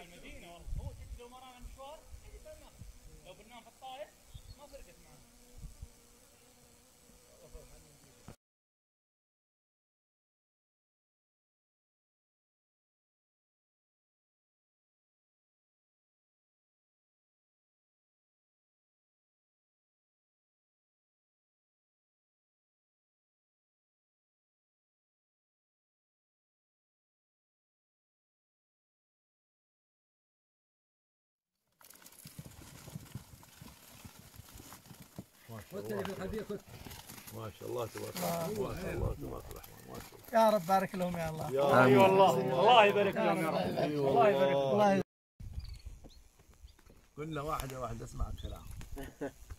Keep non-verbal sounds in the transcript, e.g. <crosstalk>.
المدينة والله. هو تدري لو ما مشوار لو بننام في الطايف ما فرقت ما شاء الله تبارك الله ما شاء الله تبارك الرحمن ما شاء الله يا رب بارك لهم يا الله. يا اي والله الله يبارك لهم يا رب. الله يبارك. الله قلنا واحدة واحدة اسمع الكلام <laughs>